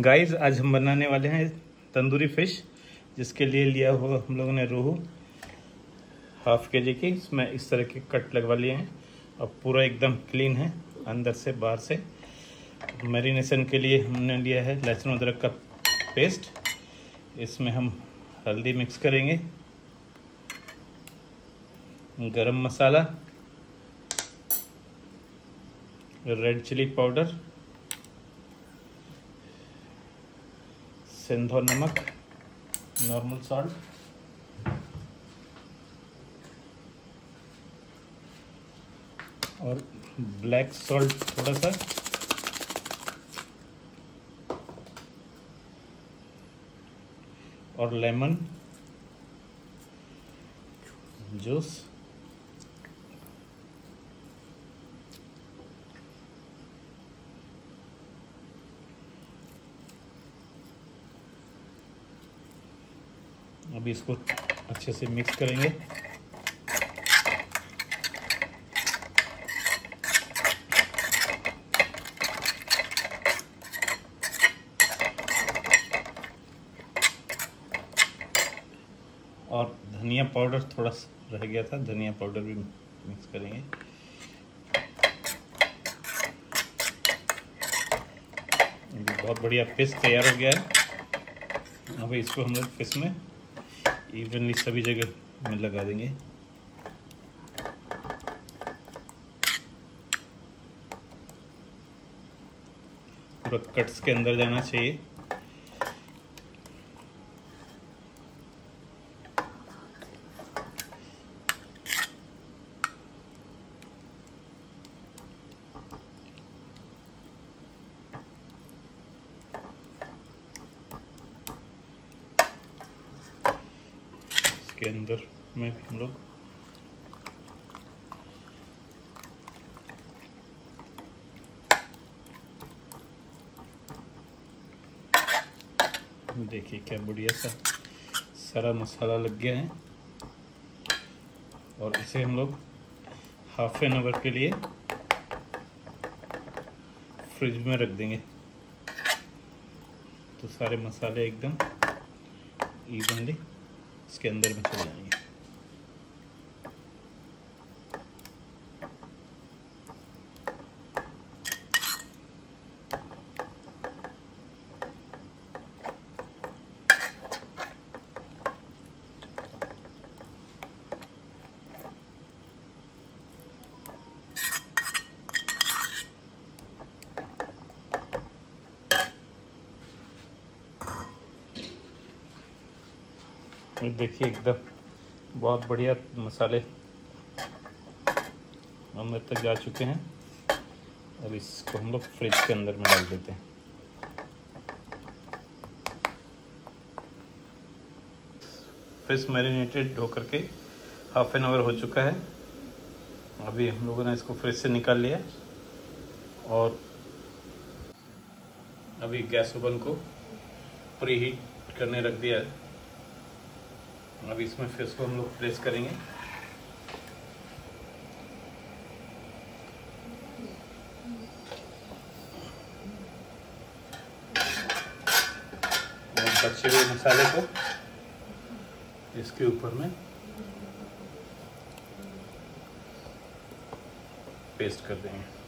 Guys आज हम बनाने वाले हैं तंदूरी फ़िश जिसके लिए लिया हुआ हम लोगों ने रोहू हाफ़ के जी की, इसमें इस तरह के कट लगवा लिए हैं। और पूरा एकदम क्लीन है, अंदर से बाहर से। मैरिनेशन के लिए हमने लिया है लहसुन अदरक का पेस्ट इसमें हम हल्दी मिक्स करेंगे। गरम मसाला। रेड चिली पाउडर सिंधो नमक नॉर्मल सॉल्ट और ब्लैक सॉल्ट थोड़ा सा और लेमन जूस अभी इसको अच्छे से मिक्स करेंगे। और धनिया पाउडर थोड़ा रह गया था, धनिया पाउडर भी मिक्स करेंगे। बहुत बढ़िया पेस्ट तैयार हो गया है। अभी इसको हम लोग फ़िश में इवनली सभी जगह में लगा देंगे। पूरा कट्स के अंदर जाना चाहिए। के अंदर में हम लोग। देखिए क्या बढ़िया सा सारा मसाला लग गया है। और इसे हम लोग हाफ़ एन आवर के लिए फ्रिज में रख देंगे। तो सारे मसाले एकदम इवनली इसके अंदर में चले जाएँगे देखिए, एकदम बहुत बढ़िया मसाले अंदर तक जा चुके हैं। अब इसको हम लोग फ्रिज के अंदर में डाल देते हैं। फ़िश मैरिनेटेड हो करके हाफ़ एन आवर हो चुका है। अभी हम लोगों ने इसको फ्रिज से निकाल लिया और अभी गैस ओवन को प्री हीट करने रख दिया है। अब इसमें फ़िश को हम लोग प्लेस करेंगे। बचे हुए मसाले को इसके ऊपर में पेस्ट कर देंगे।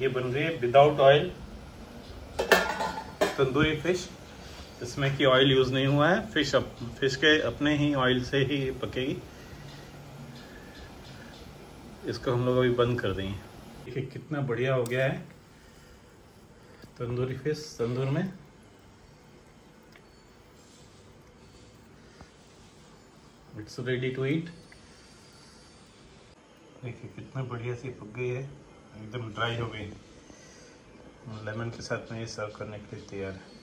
ये बन रही है विदाउट ऑयल तंदूरी फ़िश इसमें कि ऑयल यूज़ नहीं हुआ है फ़िश अप, फ़िश के अपने ही ऑयल से ही पकेगी। इसको हम लोग अभी बंद कर देंगे। देखिए कितना बढ़िया हो गया है तंदूरी फ़िश तंदूर में। इट्स रेडी टू ईट देखिए कितना बढ़िया सी पक गई है। एकदम ड्राई हो गई। लेमन के साथ में ये सर्व करने के लिए तैयार है।